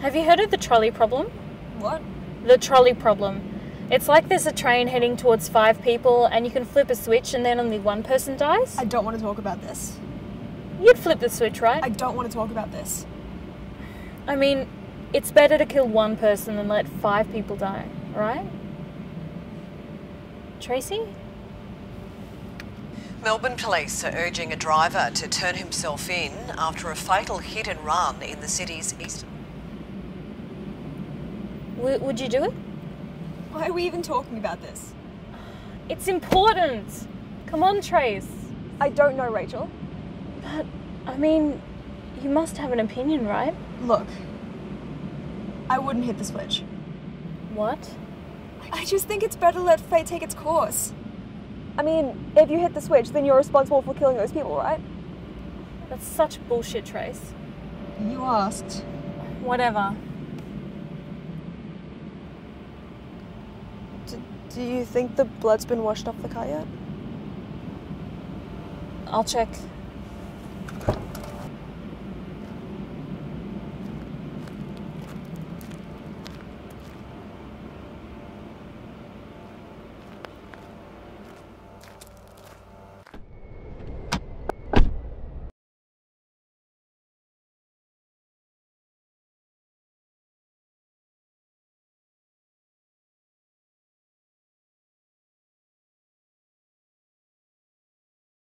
Have you heard of the trolley problem? What? The trolley problem. It's like there's a train heading towards five people, and you can flip a switch, and then only one person dies. I don't want to talk about this. You'd flip the switch, right? I don't want to talk about this. I mean, it's better to kill one person than let five people die, right? Tracy? Melbourne police are urging a driver to turn himself in after a fatal hit and run in the city's east. W- would you do it? Why are we even talking about this? It's important. Come on, Trace. I don't know, Rachel. But, I mean, you must have an opinion, right? Look, I wouldn't hit the switch. What? I just think it's better to let fate take its course. I mean, if you hit the switch, then you're responsible for killing those people, right? That's such bullshit, Trace. You asked. Whatever. D- do you think the blood's been washed off the car yet? I'll check.